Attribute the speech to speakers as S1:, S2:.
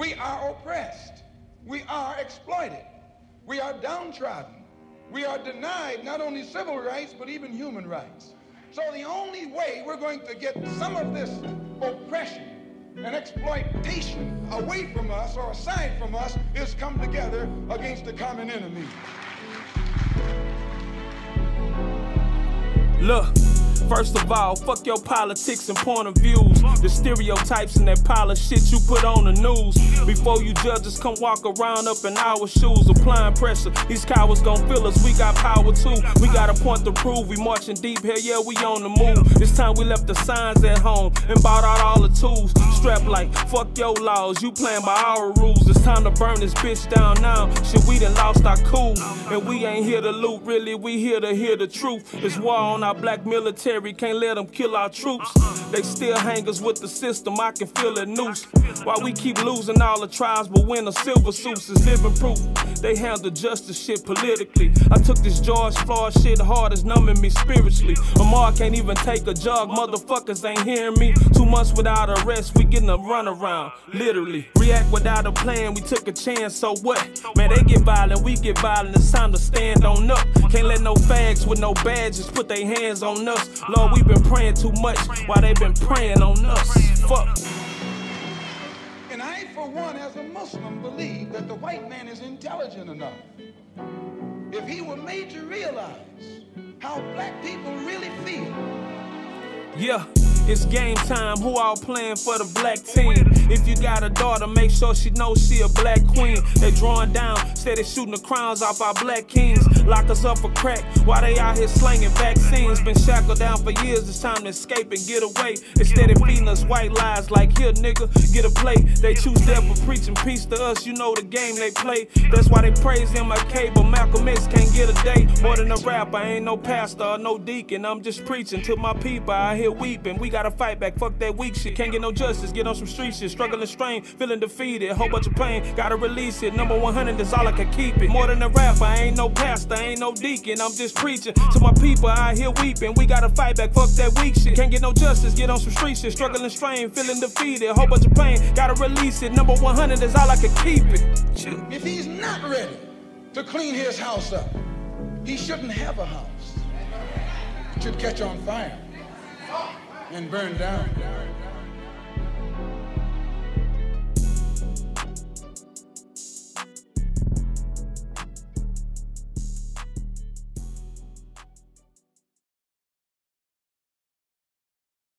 S1: We are oppressed. We are exploited. We are downtrodden. We are denied not only civil rights, but even human rights. So the only way we're going to get some of this oppression and exploitation away from us or aside from us is come together against the common enemy.
S2: Look. First of all, fuck your politics and point of views. The stereotypes and that pile of shit you put on the news. Before you judges come walk around up in our shoes, applying pressure. These cowards gon' feel us, we got power too. We got a point to prove, we marching deep here, yeah, we on the move. This time we left the signs at home and bought out all the tools. Strap like, fuck your laws, you playing by our rules. It's time to burn this bitch down now. Shit, we done lost our cool. And we ain't here to loot, really, we here to hear the truth. It's war on our black military can't let them kill our troops. They still hang us with the system, I can feel a noose. While we keep losing all the trials, but win the silver suits is living proof. They handle justice shit politically. I took this George Floyd shit hard as numbing me spiritually. Lamar can't even take a jog, motherfuckers ain't hearing me. Two months without arrest, we getting a runaround, literally. React without a plan, we took a chance, so what? Man, they get violent, we get violent, it's time to stand on up. Can't let no fags with no badges put their hands on us. Lord, we been praying too much while they been praying on us. Fuck.
S1: For one, as a Muslim, believe that the white man is intelligent enough. If he were made to realize how black people really feel.
S2: Yeah. It's game time, who all playing for the black team? If you got a daughter, make sure she knows she a black queen. They drawing down, steady shooting the crowns off our black kings. Lock us up for crack while they out here slanging vaccines. Been shackled down for years, it's time to escape and get away. Instead of feeding us white lies like, here nigga, get a plate. They choose death for preaching peace to us, you know the game they play. That's why they praise MLK, but Malcolm X can't get a day. More than a rapper, I ain't no pastor or no deacon. I'm just preaching to my people out here weeping. We gotta fight back, fuck that weak shit. Can't get no justice, get on some street shit. Struggling strain, feeling defeated. Whole bunch of pain, gotta release it. Number 100 is all I can keep it. More than a rapper, I ain't no pastor, I ain't no deacon. I'm just preaching to my people out here weeping. We gotta fight back, fuck that weak shit. Can't get no justice, get on some street shit. Struggling strain, feeling defeated. Whole bunch of pain, gotta release it. Number 100 is all I can keep it.
S1: If he's not ready to clean his house up, he shouldn't have a house. It should catch on fire and burn down.